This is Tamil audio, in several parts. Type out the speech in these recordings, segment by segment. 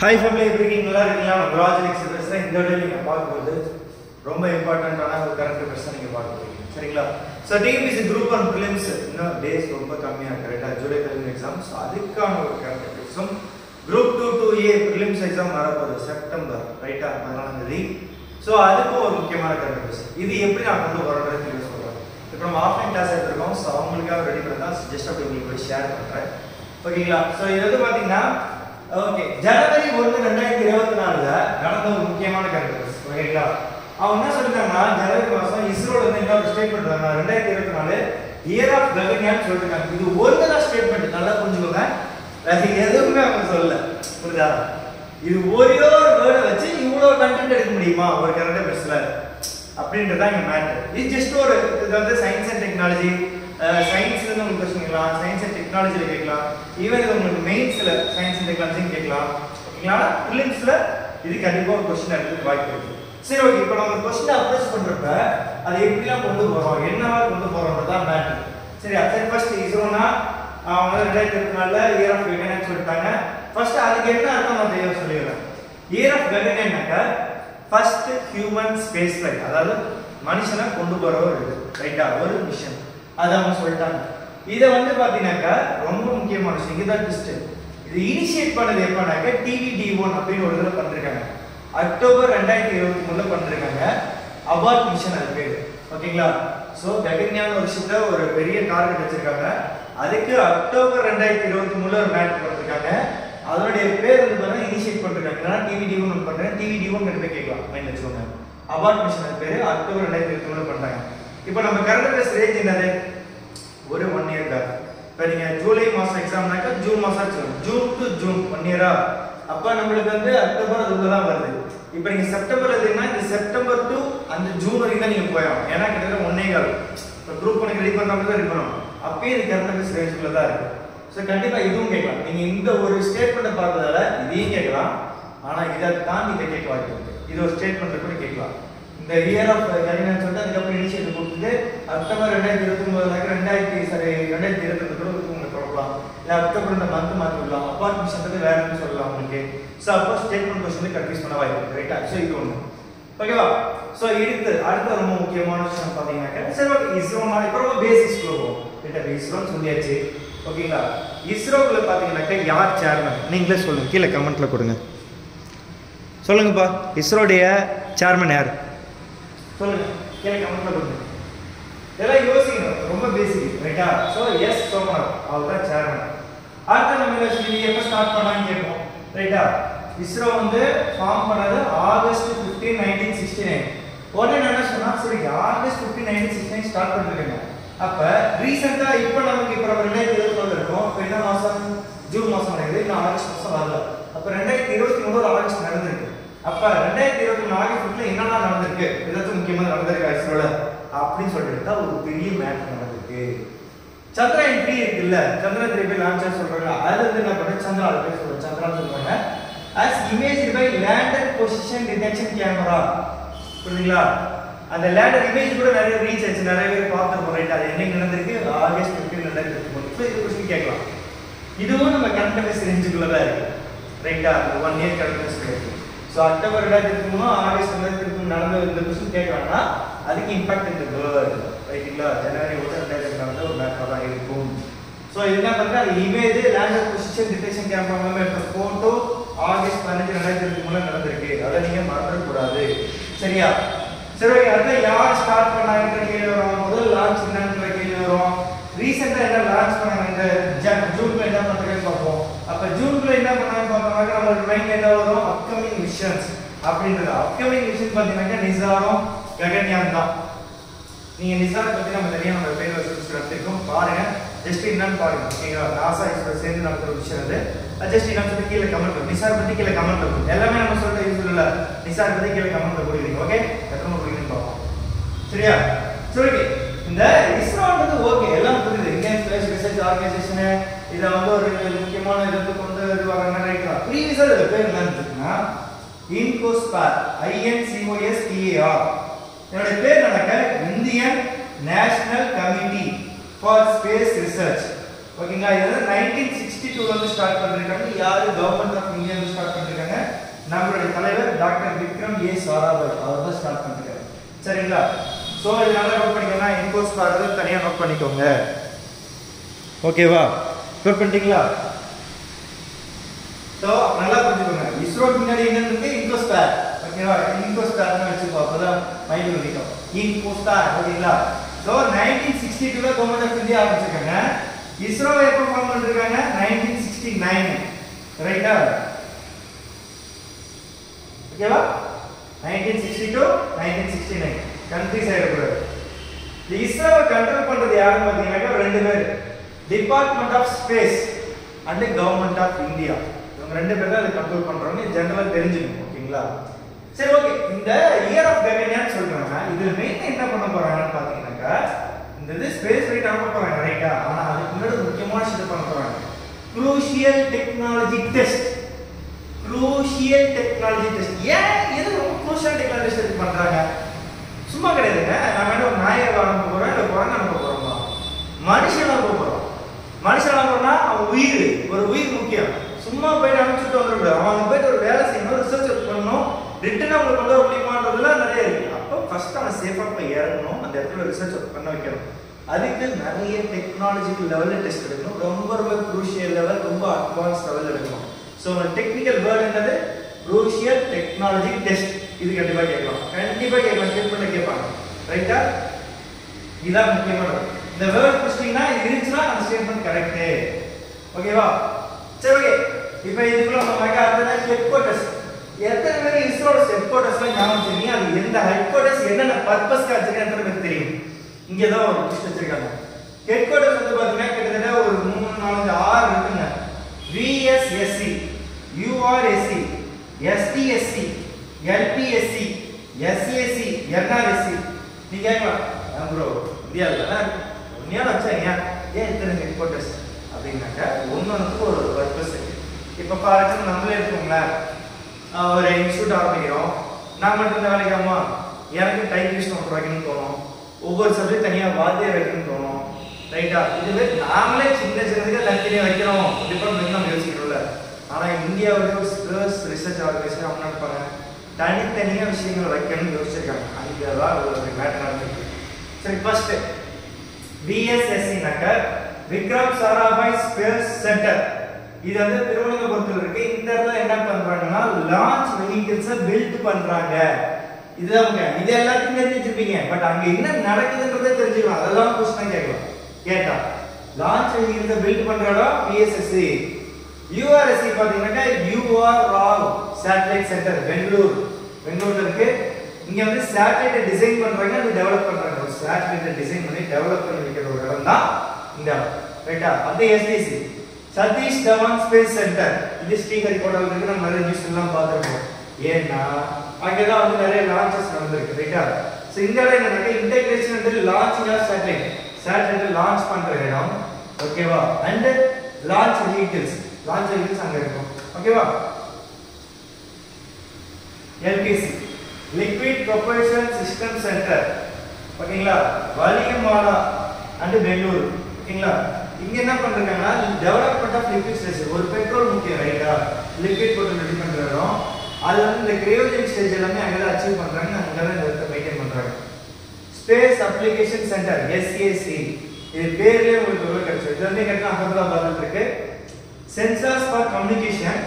ஹாய் ஃபேமிலி எப்படி இருக்கீங்களா? இருக்கீங்களா நான் ராஜ் பேசுகிறேன் இந்த வீடியோ நீங்கள் பார்க்கும்போது ரொம்ப இம்பார்ட்டண்ட்டான ஒரு கரண்ட் அஃபேர்ஸ் நீங்கள் பார்க்க போகிறீங்க சரிங்களா? So TNPSC group one prelims இன்னும் டேஸ் ரொம்ப கம்மியாக கரெக்டாக ஜூலை பதினஞ்சு எக்ஸாம் ஸோ அதுக்கான ஒரு current அஃபேர்ஸும் group two two A prelims exam வரப்போகுது செப்டம்பர் ரைட்டாக பதினாலாம் தேதி. ஸோ அதுக்கும் ஒரு முக்கியமான கரண்ட் அஃபேர்ஸ் இது எப்படி நான் கொண்டு போகிறேன் நீங்கள் சொல்கிறேன் இப்போ நம்ம ஆஃப்லைன் கிளாஸ் எடுத்துருக்கோம். ஸோ அவங்களுக்காக ரெடி பண்ணி தான் ஜஸ்ட் அப்படி உங்களுக்கு ஷேர் பண்ணுறேன் ஓகேங்களா ஸோ இது வந்து பார்த்தீங்கன்னா ஓகே ஜனவரி ஒன்று ரெண்டாயிரத்தி இருபத்தி நாலுல நடந்த ஒரு முக்கியமான கருத்து. ரைட்டா அவங்க என்ன சொல்லிட்டாங்கன்னா ஜனவரி மாதம் இஸ்ரோல இருந்து என்ன ஒரு ஸ்டேட்மெண்ட் வந்தாங்க. ரெண்டாயிரத்தி இருபத்தி நாலு இயர் ஆஃப் ககன்யான்னு சொல்லிருக்காங்க இது ஒரு தான் ஸ்டேட்மெண்ட் நல்லா புரிஞ்சுக்கோங்க. அது எதுவுமே அவங்க சொல்லல. புரியுதா? இது ஒரே ஒரு வேர்டை வச்சு இவ்வளோ கண்டென்ட் எடுக்க முடியுமா? ஒரு கரண்ட் அஃபேர்ஸ்ல அப்படின்றது தான் இங்க மேட்டர் இது ஜஸ்ட் ஒரு இது வந்து சயின்ஸ் அண்ட் டெக்னாலஜி சயின்ஸ்ல இருந்து உங்களுக்கு கொஸ்டின் கேட்கலாம். சயின்ஸ் அண்ட் டெக்னாலஜியில் கேட்கலாம். ஈவன் இது உங்களுக்கு மெயின்ஸ்ல சயின்ஸ் அண்ட் டெக்னாலஜியும் கேட்கலாம். ஓகேங்களா ப்ரிலிம்ஸ்ல இது கண்டிப்பா ஒரு கொஸ்டின் எடுத்துக்கு வாய்ப்பு இருக்கு. சரி ஓகே இப்போ நம்ம கொஸ்டின் அப்ரோச் பண்றப்ப அதை எப்படிலாம் கொண்டு போறோம்? என்னவா கொண்டு போறோம்ன்றது தான் மேட்டர் சரி சரி ஃபர்ஸ்ட் இஸ்ரோனா அவங்க ரெண்டாயிரத்தி இருபத்தி நாலுல இயர் ஆஃப் ககனன் சொல்லிட்டாங்க. ஃபர்ஸ்ட் அதுக்கு என்ன அர்த்தம் நான் தெளிவாக சொல்லிடுறேன். இயர் ஆஃப் ககனன்னாக்க ஃபர்ஸ்ட் ஹியூமன் ஸ்பேஸ் ஃபிளைட் அதாவது மனுஷனை கொண்டு போற ஒரு இது ரைட்டா ஒரு மிஷன் அதை அவங்க சொல்லிட்டாங்க. இதை வந்து பார்த்தீங்கன்னாக்கா ரொம்ப முக்கியமான விஷயம். இதுதான் ட்விஸ்ட் இது இனிஷியேட் பண்ணது எப்பனாக்க டிவி டி ஒன் அப்படின்னு ஒரு இதில் பண்ணிருக்காங்க. அக்டோபர் ரெண்டாயிரத்தி இருபத்தி மூணுல பண்ணிருக்காங்க. அபார்ட் மிஷன் அது பேர். ஓகேங்களா? ஸோ ககன்யான் ஒரு விஷயத்த ஒரு பெரிய டார்கெட் வச்சிருக்காங்க. அதுக்கு அக்டோபர் ரெண்டாயிரத்தி இருபத்தி மூணுல ஒரு மேட்ச் பண்ணிருக்காங்க அதனுடைய பேர் வந்து பார்த்தீங்கன்னா இனிஷியேட் பண்ணிருக்காங்க. நான் டிவி டி ஒன் பண்ணுறேன் டிவி டி ஒன் போய் கேட்கலாம். மைண்ட் வச்சுக்கோங்க. அபார்ட் மிஷன் அது பேர் அக்டோபர் ரெண்டாயிரத்தி இருபத்தி மூணுல பண்ணுறாங்க இப்போ நம்ம கரண்ட் அஃபேர்ஸ் ரேஞ்ச் என்னது? ஒரு ஒன் இயர் பேக் இப்போ நீங்கள் ஜூலை மாதம் எக்ஸாம்னாக்கா ஜூன் மாதம் வச்சுக்கோங்க ஜூன் டு ஜூன் ஒன் இயரா அப்போ நம்மளுக்கு வந்து அக்டோபர் அதுக்குள்ள தான் வருது. இப்போ நீங்கள் செப்டம்பர் எழுதுனா இந்த செப்டம்பர் டு அந்த ஜூன் வரைக்கும் தான் நீங்கள் போயிடும் ஏன்னா கிட்டத்தட்ட ஒன்னே கால். இப்போ குரூப் பண்ணி ரெடி பண்ற மாதிரி தான் ரெடி பண்ணணும் அப்பயும் இது கரண்ட் அஃபேர்ஸ் ரேஞ்சுக்குள்ள தான் இருக்குது ஸோ கண்டிப்பாக இதுவும் கேட்கலாம். நீங்கள் இந்த ஒரு ஸ்டேட்மெண்ட்டை பார்த்ததால இதையும் கேட்கலாம். ஆனால் இதை தாண்டி இதை கேட்க வாய்ப்பு இது ஒரு ஸ்டேட்மெண்ட் கூட கேட்கலாம். இந்த இயர் ஆஃப் கரினன் சொல்லிட்டு அதுக்கப்புறம் இனிஷியேட்டிவ் கொடுத்துட்டு அக்டோபர் ரெண்டாயிரத்தி இருபத்தி ஒன்பதுனாக்க ரெண்டாயிரத்தி சரி ரெண்டாயிரத்தி இருபத்தி ரெண்டு கூட உங்களுக்கு தொடரலாம். இல்லை அக்டோபர் இந்த மந்த் மாற்றி விடலாம். அப்பார்ட் மிஷன் வேற என்ன சொல்லலாம் உங்களுக்கு. ஸோ அப்போ ஸ்டேட்மெண்ட் கொஸ்டின் கன்ஃபியூஸ் பண்ண வாய்ப்பு ரைட்டா ஸோ இது ஒன்று ஓகேவா ஸோ அடுத்து அடுத்த ரொம்ப முக்கியமான விஷயம் பார்த்தீங்கன்னாக்க சரி ஓகே இஸ்ரோ இப்போ ரொம்ப பேசிக்ஸ் போவோம். ரைட்டா இஸ்ரோன்னு சொல்லியாச்சு. ஓகேங்களா இஸ்ரோக்குள்ள பார்த்தீங்கன்னாக்கா யார் சேர்மன் நீங்களே சொல்லுங்கள் கீழே கமெண்ட்டில் கொடுங்க. சொல்லுங்கப்பா. இஸ்ரோடைய சேர்மன் யார்? சொல்லுங்க. கீழே கமெண்ட்ல கொடுங்க இதெல்லாம் யோசிக்கணும். ரொம்ப பேசிக் ரைட்டா ஸோ எஸ் சோமநாத் அவர் தான் சேர்மன் அடுத்த நம்ம யூனிவர்சிட்டி எப்போ ஸ்டார்ட் பண்ணான்னு கேட்போம். ரைட்டா இஸ்ரோ வந்து ஃபார்ம் பண்ணது August fifteen nineteen sixty nine உடனே என்ன சொன்னால் சரி August fifteen nineteen sixty nine start பண்ணிருக்காங்க. அப்போ ரீசெண்டாக இப்போ நமக்கு இப்போ நம்ம ரெண்டாயிரத்தி இருபத்தி ஒன்று இருக்கோம். இப்போ என்ன மாதம் ஜூன் மாதம் நடக்குது இன்னும் ஆகஸ்ட் மாசம் வரல. அப்போ ரெண்டாயிரத்தி இருபத்தி மூணு ஆகஸ்ட் நடந்திருக்கு. அப்ப ரெண்டாயிரத்தி இருபத்தி மூணு ஆகஸ்ட்ல என்னென்ன என்னெல்லாம் நடந்திருக்கு ஏதாச்சும் முக்கியமாக நடந்திருக்கு இஸ்ரோல அப்படின்னு சொல்லிட்டு தான் ஒரு பெரிய மேட்ச் நடந்திருக்கு. சந்திரயான் த்ரீ இருக்குல்ல? சந்திரன் த்ரீ போய் லான்ச் சொல்றாங்க. அது வந்து என்ன பண்ண? சந்திரா அது பேர் சொல்றாங்க. சந்திரா சொல்றாங்க. As image by lander position detection camera புரியுதுங்களா? அந்த லேண்டர் இமேஜ் கூட நிறைய ரீச் ஆச்சு. நிறைய பேர் பார்த்துருப்போம் ரைட் அது என்னைக்கு நடந்திருக்கு? ஆகஸ்ட் ஃபிஃப்டீன் ரெண்டாயிரத்தி மூணு. ஸோ இது கொஸ்டின் கேட்கலாம். இதுவும் நம்ம கரண்ட் அஃபேர்ஸ் ரேஞ்சுக்குள்ள தான் இருக்கு. ரைட்டா? ஒன் இயர் கரண்ட் அஃபேர்ஸ் இருக்கு ஸோ அக்டோபர் ரெண்டாயிரத்தி இருபத்தி மூணு ஆகஸ்ட் ரெண்டாயிரத்தி இருபத்தி மூணு நடந்த இந்த கொஸ்டின் கேட்கலாம்னா அதுக்கு இம்பாக்ட் இந்த வேர்ல்டு ரைட்டுங்களா ஜனவரி ஒன்று ரெண்டாயிரத்தி நடந்த ஒரு மேப்பாக தான் இருக்கும். ஸோ என்ன பண்ணுறது அது image lander position detection camera மூலமாக எடுத்த ஃபோட்டோ ஆகஸ்ட் பதினஞ்சு ரெண்டாயிரத்தி இருபத்தி மூணு நடந்திருக்கு. அதை நீங்கள் மறந்துடக்கூடாது. சரியா? சரி ஓகே அடுத்து யார் ஸ்டார்ட் பண்ணாங்கன்ற கேள்வி வரும். முதல் லான்ச் என்னன்ற கேள்வி வரும். ரீசெண்டாக என்ன லான்ச் பண்ணாங்க? இந்த ஜூன் என்ன பண்ணுறேன்னு பார்ப்போம். அப்போ ஜூன்ல என்ன பண்ணாங்கன்னு பார்த்தோம்னாக்க நம்மளுக்கு மைண்ட் என்ன வரும்? அப்கமிங் மிஷன்ஸ் அப்படின்றது. அப்கமிங் மிஷன் பார்த்தீங்கன்னாக்கா நிசாரம் ககன்யான் தான். நீங்க நிசார் பத்தி நம்ம தனியா நம்ம பேர் வச்சு நடத்திருக்கோம் பாருங்க. ஜஸ்ட் என்னன்னு பாருங்க. ஓகேங்களா? நாசா எக்ஸ்பிரஸ் சேர்ந்து நடத்துற விஷயம் அது. ஜஸ்ட் என்ன சொல்லி கீழே கமெண்ட் பண்ணும் நிசார் பத்தி கீழே கமெண்ட் பண்ணும் எல்லாமே நம்ம சொல்ற யூஸ் இல்ல நிசார் பத்தி கீழே கமெண்ட் கொடுக்குறீங்க ஓகே? எத்தனை கொடுக்குறீங்கன்னு பார்ப்போம். சரியா? சரி ஓகே. இந்த இஸ்ரோன்றது ஓகே எல்லாம் புரியுது. இந்தியன் ஸ்பேஸ் ரிசர்ச் ஆர்கனைசேஷன் இதை வந்து ஒரு முக்கியமான இதுக்கு கொண்டு வருவாங்க ரைட்டா ப்ரீவியஸா இது பேர் என்னன்னு இன்கோஸ்பார் ஐஎன்சிஓஎஸ்டிஏஆர் என்னுடைய பேர் நடக்க Indian national committee for space research ஓகேங்களா? இது வந்து நைன்டீன் சிக்ஸ்டி டூல வந்து ஸ்டார்ட் பண்ணிருக்காங்க. யார்? கவர்மெண்ட் ஆஃப் இந்தியா வந்து ஸ்டார்ட் பண்ணிருக்காங்க. Doctor Vikram A Sarabhai. அவர் தான் ஸ்டார்ட் பண்ணிருக்காரு. சரிங்களா? ஸோ இதனால நோட் பண்ணிக்கோங்க. இன்கோஸ்பார் தனியாக நோட் பண்ணிக்கோங்க. ஓகேவா? நோட் பண்ணிட்டீங்களா? ஸோ நல்லா புரிஞ்சுக்கோங்க. இஸ்ரோ முன்னாடி என்ன இருக்கு இன்கோஸ்டார் ஓகேவா இன்கோஸ்டார்னு வச்சுக்கோ. அப்பதான் மைண்ட் நிற்கும் இன்கோஸ்டார் ஓகேங்களா? ஸோ நைன்டீன் சிக்ஸ்டி டூல கவர்மெண்ட் ஆஃப் இந்தியா ஆரம்பிச்சிருக்காங்க. இஸ்ரோ எப்போ ஃபார்ம் பண்ணிருக்காங்க? நைன்டீன் சிக்ஸ்டி நைன் ரைட்டா ஓகேவா nineteen sixty two nineteen sixty nine country side கூடாது இந்த இஸ்ரோவை கண்ட்ரோல் பண்றது யாருன்னு பார்த்தீங்கன்னாக்கா ரெண்டு பேர். Department of space and government of India இவங்க ரெண்டு பேர் தான் அதை கண்ட்ரோல் பண்றவங்க ஜெனரலா தெரிஞ்சுக்கணும் ஓகேங்களா? சரி ஓகே. இந்த இயர் ஆஃப் ககன்யான் சொல்றாங்க இதுல மெயின் என்ன பண்ண போறாங்கன்னு பாத்தீங்கன்னாக்கா இந்த இது ஸ்பேஸ் ரைட் அனுப்ப போறாங்க ரைட்டா ஆனா அதுக்கு முன்னாடி முக்கியமான விஷயத்தை பண்ண போறாங்க. Crucial technology test crucial technology test ஏன் எது ரொம்ப குரூஷியல் டெக்னாலஜி டெஸ்ட் பண்றாங்க? சும்மா கிடையாதுங்க. நான் வேணும் ஒரு நாயை அனுப்ப போறேன் இல்லை குரங்கு அனுப்ப போறோமா மனுஷன் அனுப்ப போறோம் மனுஷன் அனுப்புறோம்னா அவன் உயிர் ஒரு உயிர் முக்கியம். சும்மா போயிட்டு அனுப்பிச்சுட்டு வந்துடக்கூடாது. அவங்க போயிட்டு ஒரு வேலை செய்யணும் ரிசர்ச் பண்ணணும் ரிட்டனாக உங்களுக்கு கொண்டு வர முடியுமான்றதுலாம் நிறைய இருக்கு. அப்போ ஃபர்ஸ்ட் அவன் சேஃபாக போய் இறங்கணும் அந்த இடத்துல ரிசர்ச் பண்ண வைக்கணும். அதுக்கு நிறைய டெக்னாலஜிக்கல் லெவலில் டெஸ்ட் எடுக்கணும். ரொம்ப ரொம்ப குரூஷியல் லெவல் ரொம்ப அட்வான்ஸ் லெவலில் எடுக்கணும். ஸோ டெக்னிக்கல் வேர்டுன்றது குரூஷியல் டெக்னாலஜி டெஸ்ட் இது கண்டிப்பாக கேட்கலாம். கண்டிப்பாக கேட்கலாம். பண்ண கேட்பாங்க. ரைட்டா இதான் முக்கியமானது. இந்த வேர்ட் புடிச்சிட்டீங்கன்னா இது இருந்துச்சுன்னா அந்த ஸ்டேட்மெண்ட் கரெக்டு ஓகேவா சரி ஓகே இப்போ இதுக்குள்ள நம்ம அடுத்தது ஹெட் குவார்ட்டர்ஸ் எத்தனை பேர் இஸ்ரோட ஹெட் குவார்ட்டர்ஸ்லாம் ஞாபகம் வச்சிருக்கீங்க? அது எந்த ஹெட் குவார்ட்டர்ஸ் என்னென்ன பர்பஸ்க்கு வச்சிருக்கேன் எத்தனை பேருக்கு தெரியும்? இங்கே தான் ஒரு லிஸ்ட் வச்சிருக்காங்க. ஹெட் குவார்ட்டர்ஸ் வந்து பார்த்தீங்கன்னா கிட்டத்தட்ட ஒரு மூணு நாலஞ்சு ஆறு இருக்குங்க. VSSC URSC SDSC LPSC SCSC NRSC நீங்கள் ப்ரோ இந்தியாவில் தானே வச்சா ஏன் ஏன் இத்தனை ஹெட் குவார்ட்டர்ஸ் அப்படின்னாக்க ஒன்று ஒரு பர்பஸ் இப்போ ஃபார் எக்ஸாம்பிள் நம்மளே இருக்கோங்களேன் ஒரு இன்ஸ்டியூட் ஆரம்பிக்கிறோம். நான் மட்டும் இந்த வேலைக்காமா எனக்கு டைப்பிஸ்ட் ஒன்று வைக்கணும்னு தோணும். ஒவ்வொரு சப்ஜெக்ட் தனியாக வாத்தியம் வைக்கணும்னு தோணும். ரைட்டா இதுவே நாமளே சின்ன சின்னதுக்கு தனித்தனியாக வைக்கிறோம். டிபார்ட்மெண்ட் நம்ம யோசிக்கிறோம்ல ஆனால் இந்தியாவுடைய ஒரு ஸ்பேஸ் ரிசர்ச் ஆர்கனைசேஷன் அவங்க இருப்பாங்க? தனித்தனியாக விஷயங்கள் வைக்கணும்னு யோசிச்சிருக்காங்க. அங்கே தான் ஒரு மேட்டர் நடந்துருக்கு. சரி ஃபர்ஸ்ட் பிஎஸ்எஸ்சினாக்க விக்ரம் சாராபாய் ஸ்பேஸ் சென்டர். இது வந்து திருவனந்தபுரத்தில் இருக்கு. இந்த இடத்துல என்ன பண்றாங்கன்னா லான்ச் வெஹிக்கிள்ஸை பில்ட் பண்றாங்க. இதுதாங்க இது எல்லாத்தையும் தெரிஞ்சு பட் அங்க என்ன நடக்குதுன்றதே தெரிஞ்சுக்கலாம் அதெல்லாம் கொஸ்டின் கேட்கலாம். கேட்டா லான்ச் வெஹிக்கிள்ஸை பில்ட் பண்றாடா பிஎஸ்எஸ்சி யூஆர்எஸ்சி பாத்தீங்கன்னா UR Rao satellite centre Bangalore. பெங்களூர்ல இருக்கு. இங்க வந்து சேட்டலைட்டை டிசைன் பண்றாங்க அது டெவலப் பண்றாங்க. ஒரு சேட்டலைட்டை டிசைன் பண்ணி டெவலப் பண்ணி வைக்கிற ஒரு இடம் தான் இந்த இடம் ரைட்டா அது SDSC Satish Dhawan space centre இது ஸ்ரீஹரிகோட்டால இருக்கு நம்ம நிறைய நியூஸ் எல்லாம் பார்த்துருக்கோம் ஏன்னா அங்கதான் வந்து நிறைய லான்ச்சஸ் நடந்திருக்கு ரைட்டா ஸோ இந்த இடம் என்னன்னா integration and launching of satellite satellite launch பண்ற இடம் ஓகேவா and launch vehicles launch vehicles அங்க இருக்கும் ஓகேவா LPSC liquid propulsion system centre ஓகேங்களா வலியமாலா அண்ட் பெங்களூர் ஓகேங்களா? இங்க என்ன பண்றாங்கன்னா டெவலப்மெண்ட் ஆஃப் லிக்விட் ஸ்டேஜ் ஒரு பெட்ரோல் முக்கியம் ரைட்டா லிக்விட் போட்டு ரெடி பண்ற இடம். அது வந்து இந்த கிரையோஜெனிக் ஸ்டேஜ் எல்லாமே அங்கே தான் அச்சீவ் பண்றாங்க. அங்கே தான் இந்த இடத்த மெயின்டைன் பண்றாங்க. ஸ்பேஸ் அப்ளிகேஷன் சென்டர் எஸ்ஏசி இது பேர்லயே உங்களுக்கு ஒரு கிடைச்சது இது வந்து கரெக்டாக அகமதாபாத்ல இருக்கு. Sensors for communication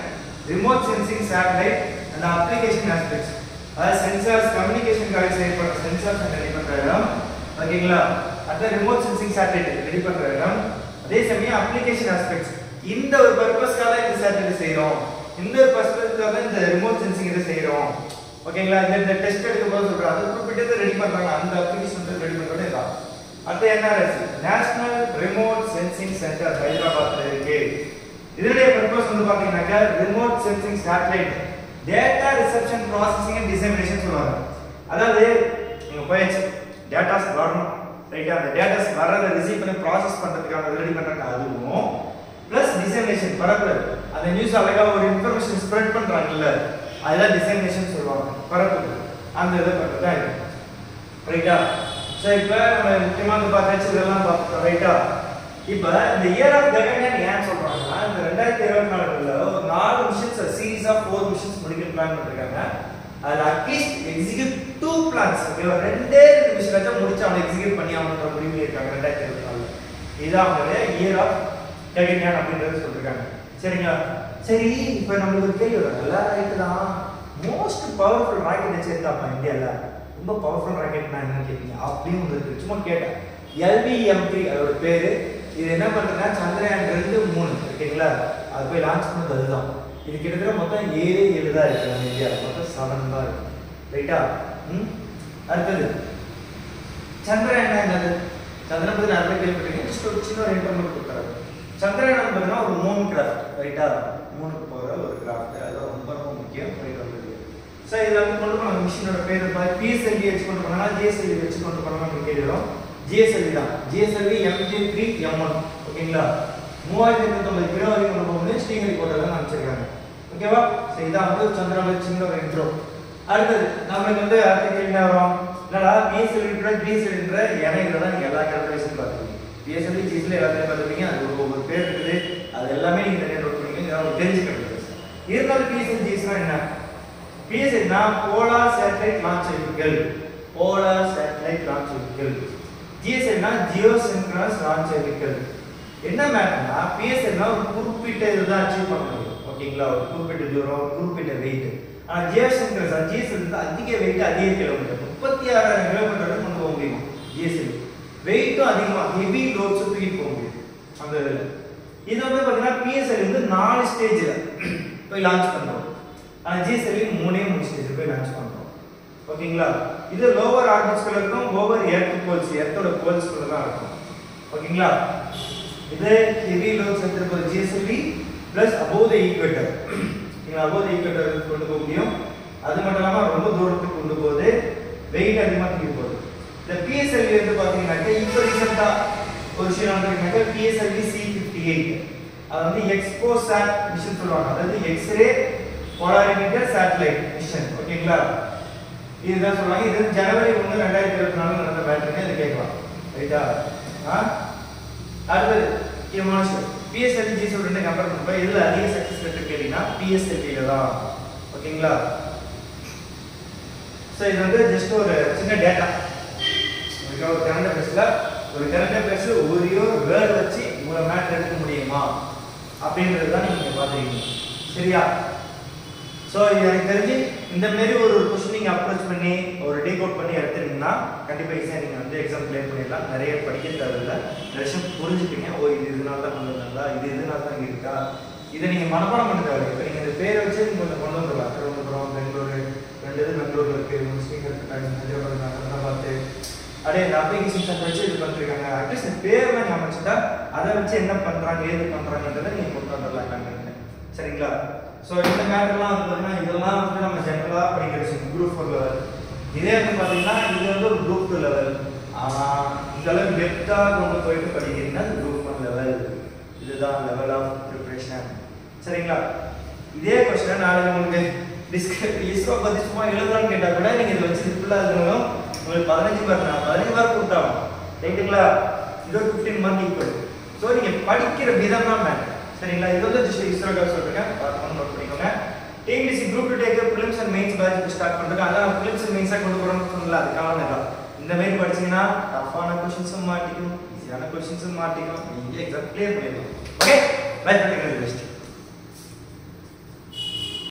remote sensing satellite and application aspects அதாவது சென்சார்ஸ் கம்யூனிகேஷனுக்காக செயல்படுற சென்சார்ஸ் ரெடி பண்ற இடம். ஓகேங்களா? அடுத்த ரிமோட் சென்சிங் சேட்டலைட் ரெடி பண்ற இடம். அதே சமயம் அப்ளிகேஷன் ஆஸ்பெக்ட்ஸ் இந்த ஒரு பர்பஸ்க்காக இந்த சேட்டலைட் செய்கிறோம் இந்த ஒரு பர்பஸ்க்காக இந்த ரிமோட் சென்சிங் இதை செய்றோம். ஓகேங்களா இந்த இந்த டெஸ்ட் எடுக்கும் போது சொல்றோம். அது குறிப்பிட்டது ரெடி பண்றாங்க. அந்த அப்ளிகேஷன் ரெடி பண்றோட இதான். அடுத்து NRS national remote sensing centre ஹைதராபாத்தில் இருக்கு. இதனுடைய பர்பஸ் வந்து பாத்தீங்கன்னாக்கா remote sensing satellite data reception processing and dissemination சொல்லுவாங்க. அதாவது நீங்க போயாச்சு. டேட்டாஸ் வரணும் ரைட்டா அந்த டேட்டாஸ் வரதை ரிசீவ் பண்ணி ப்ராசஸ் பண்ணுறதுக்காக ரெடி பண்ணுறாங்க அதுவும் ப்ளஸ் டிசைனேஷன் பரப்புறது அந்த நியூஸ் அழகாக ஒரு இன்ஃபர்மேஷன் ஸ்ப்ரெட் பண்ணுறாங்கல்ல அதுதான் டிசைனேஷன் சொல்லுவாங்க. பரப்புறது அந்த இதை பண்ணுறது தான் இது. ரைட்டா ஸோ இப்போ நம்ம முக்கியமாக வந்து பார்த்தாச்சு இதெல்லாம் பார்த்தோம் ரைட்டா இப்போ இந்த இயர் ஆஃப் ககன்யான் ஏன் சொல்கிறாங்கன்னா இந்த ரெண்டாயிரத்தி இருபத்தி நாலுல ஒரு நாலு missions series of four missions முடிக்க பிளான் பண்ணிருக்காங்க. அதில் அட்லீஸ்ட் எக்ஸிக்யூட் டூ பிளான்ஸ் ஓகேவா ரெண்டே ரெண்டு விஷயம் முடிச்சு அவனை எக்ஸிக்யூட் பண்ணி அவனோட முடிவில் இருக்காங்க ரெண்டாயிரத்தி இருபத்தி நாலு இதுதான் அவங்களுடைய இயர் ஆஃப் கவிஞான் அப்படின்றது சொல்லியிருக்காங்க சரிங்களா? சரி இப்போ நம்மளுக்கு ஒரு கேள்வி வரும். நல்லா ரைட்டு தான். மோஸ்ட் பவர்ஃபுல் ராக்கெட் சேர்த்தாப்பா இந்தியாவில் ரொம்ப பவர்ஃபுல் ராக்கெட்னா என்னன்னு கேட்டீங்க. அப்படின்னு சும்மா கேட்டேன். எல்விஎம் த்ரீ அதோட பேர். இது என்ன பண்ணுறதுன்னா சந்திரயான் ரெண்டு மூணு. ஓகேங்களா அது போய் லான்ச் பண்ணது அதுதான். இது கிட்டத்தட்ட மொத்தம் ஏழு ஏழு தான் இருக்குது நம்ம இந்தியாவில் மொத்தம் செவன் தான் இருக்குது ரைட்டா ம்? அடுத்தது. சந்திரயான் என்னது சந்திரன் பத்தி நிறைய கேள்விப்பட்டிருக்கீங்க ஜஸ்ட் ஒரு சின்ன ஒரு இன்டர்மெண்ட் கொடுக்குறாரு சந்திரயான் பார்த்தீங்கன்னா ஒரு மூன் கிராஃப்ட் ரைட்டாக மூணுக்கு போகிற ஒரு கிராஃப்ட் அதெல்லாம் ரொம்ப ரொம்ப முக்கியம். போயிட்டு வந்து ஸோ இதில் வந்து கொண்டு போன மிஷினோட பேர் மாதிரி பிஎஸ்எல்வி வச்சு கொண்டு போனா ஜிஎஸ்எல்வி வச்சு கொண்டு போனா நமக்கு ஜிஎஸ்எல்வி தான். GSLV MG three M one ஓகேங்களா? மூவாயிரத்தி எண்ணூத்தொம்பது கிலோ வரைக்கும் கொண்டு போகும்போது ஸ்ரீஹரிகோட்டில் அமைச்சிருக்காங்க ஓகேவா? ஸோ இதான் வந்து சந்திரன் சின்ன ஒரு இன்ட்ரோ அடுத்தது நம்மளுக்கு வந்து அடுத்த கேள்வி என்ன வரும்? என்னடா பிஎஸ்எல்வின்ற பிஎஸ்எல்வின்ற இணையில தான் எல்லா கேல்குலேஷன் பார்த்துருக்கீங்க. பிஎஸ்எல்வி ஜிஎஸ்எல் எல்லாத்தையும் பார்த்துருக்கீங்க அது ஒரு ஒவ்வொரு பேர் இருக்குது. அது எல்லாமே நீங்க நிறைய நோட் பண்ணிக்கீங்க. உங்களுக்கு தெரிஞ்சுக்கணும் இருந்தாலும் பிஎஸ்எல் ஜிஎஸ்னா என்ன? பிஎஸ்எல்னா polar satellite launch vehicle polar satellite launch vehicle ஜிஎஸ்எல்னா geosynchronous launch vehicle என்ன மேட்டர்னா பிஎஸ்எல்னா ஒரு குறிப்பிட்ட இதுதான் அச்சீவ் பண்ண முடியும். ஓகேங்களா ஒரு குறிப்பிட்ட தூரம் ஒரு குறிப்பிட்ட வெயிட் ஜியோ ஜிஎஸ்எல் ஜிஎஸ்எல் வந்து அதிக வெயிட் அதிக கிலோமீட்டர் முப்பத்தி ஆறாயிரம் கிலோமீட்டர் கொண்டு போக முடியும்? ஜிஎஸ்எல் வெயிட்டும் அதிகமாக ஹெவி லோட்ஸ் தூக்கிட்டு போக முடியும். அந்த இது வந்து பார்த்தீங்கன்னா பிஎஸ்எல் வந்து நாலு ஸ்டேஜில் போய் லான்ச் பண்ணுறோம் ஆனால் ஜிஎஸ்எல்வி மூணே மூணு ஸ்டேஜ் போய் லான்ச் பண்ணுறோம் ஓகேங்களா? இது லோவர் ஆர்பிட்ஸ்குள்ள இருக்கும் ஓவர் எர்த் போல்ஸ் எர்த்தோட போல்ஸ்குள்ள தான் இருக்கும். ஓகேங்களா? இது ஹெவி லோட்ஸ் எடுத்துட்டு போகுது GSLV plus above the equator நீங்கள் அபோவ் த ஈக்வேட்டர் கொண்டு போக முடியும். அது மட்டும் இல்லாமல் ரொம்ப தூரத்துக்கு கொண்டு போகுது. வெயிட் அதிகமாக தூக்கி போகுது. இந்த பிஎஸ்எல்வி வந்து பார்த்தீங்கன்னாக்கா இப்போ ரீசெண்டாக ஒரு விஷயம் வந்துருக்கீங்கன்னாக்கா பிஎஸ்எல்வி சி ஃபிஃப்டி எயிட் அது வந்து எக்ஸ்போ சாட் மிஷன் சொல்லுவாங்க. அதாவது எக்ஸ்ரே போலாரிமீட்டர் சேட்டலைட் மிஷன் ஓகேங்களா இதுதான் சொல்லுவாங்க. இது ஜனவரி ஒன்று ரெண்டாயிரத்தி இருபத்தி நாலு நடந்த பேட்டர்னே இதை கேட்கலாம். ரைட்டா ஆ? அடுத்தது முக்கியமான மனுஷன் பிஎஸ்எல்வி ஜி ரெண்டு கம்பேர் பண்ணுறப்ப இதில் அதிக சக்ஸஸ் ரேட் கேட்டீங்கன்னா பிஎஸ்எல்வியில் தான். ஓகேங்களா ஸோ இது வந்து ஜஸ்ட் ஒரு சின்ன டேட்டா ஒரு கரண்ட் அஃபேர்ஸில் ஒரு கரண்ட் அஃபேர்ஸ் ஒரே ஒரு வேர்டு வச்சு உங்களை மேட்டர் எடுக்க முடியுமா? அப்படின்றது தான் நீங்கள் பார்த்துருக்கீங்க. சரியா? ஸோ இது எனக்கு தெரிஞ்சு இந்த மாரி ஒரு கொஸ்டின் நீங்கள் அப்ரோச் பண்ணி ஒரு டீ கோட் பண்ணி எடுத்துட்டீங்கன்னா கண்டிப்பாக ஈஸியாக நீங்கள் வந்து எக்ஸாம் கிளியர் பண்ணிடலாம். நிறைய படிக்க தேவையில்லை. நிறைய விஷயம் புரிஞ்சுப்பீங்க ஓ இது இதனால தான் கொண்டு வந்தாங்களா இது இதனால தான் இங்கே இருக்கா? இதை நீங்கள் மனப்பாடம் பண்ண தேவையில்லை. இப்போ நீங்கள் இந்த பேரை வச்சு நீங்கள் கொஞ்சம் கொண்டு வந்துடலாம். திருவனந்தபுரம் பெங்களூரு நல்லது இது இருக்குது முஸ்லீம் இருக்காங்க ஹைதராபாத் பார்த்து அப்படியே இந்த அப்ளிகேஷன் வச்சு இது பண்ணிருக்காங்க. அட்லீஸ்ட் இந்த பேர்லாம் ஞாபகம் அதை வச்சு என்ன பண்றாங்க ஏது பண்ணுறாங்கன்றதை நீங்க கொண்டு வந்துடலாம் கண்டென்ட் சரிங்களா? ஸோ இந்த மேட்டர்லாம் வந்து பார்த்தீங்கன்னா இதெல்லாம் வந்து நம்ம ஜென்ரலாக படிக்கிற விஷயம் குரூப் ஃபோர் லெவல் இதே வந்து பார்த்தீங்கன்னா இது வந்து ஒரு குரூப் டூ லெவல் ஆனால் இதெல்லாம் டெப்த்தாக கொண்டு போயிட்டு படிக்கிறீங்கன்னா அது குரூப் ஒன் லெவல் இதுதான் லெவல் ஆஃப் ப்ரிப்ரேஷன் சரிங்களா? இதே கொஸ்டின் நாளைக்கு உங்களுக்கு டிஸ்க இஸ்ரோ பற்றி சும்மா எழுதலாம்னு கேட்டால் கூட நீங்கள் இதை வச்சு சிம்பிளாக எழுதணும் உங்களுக்கு பதினஞ்சு மார்க் நான் பதினஞ்சு மார்க் கொடுத்தாலும் ரைட்டுங்களா இது ஒரு ஃபிஃப்டீன் மார்க் ஈக்குவல் ஸோ நீங்கள் படிக்கிற விதம் தான் மேட்டர் சரிங்களா? இது வந்து ஜஸ்ட் இஸ்ரோக்காக சொல்லிருக்கேன் பார்த்து நோட் பண்ணிக்கோங்க. TNPSC group two take prelims and mains batch start பண்ணுறேன் அதான் ப்ரிலிம்ஸ் அண்ட் மெயின்ஸாக கொண்டு போகிறோம்னு சொன்னல அதுக்காக தான் இந்த மாதிரி படிச்சீங்கன்னா டஃப்பான கொஷின்ஸும் மாட்டிக்கும் ஈஸியான கொஷின்ஸும் மாட்டிக்கும். நீங்கள் எக்ஸாம் கிளியர் பண்ணிடலாம் ஓகே பை பண்ணிக்கிறது பெஸ்ட்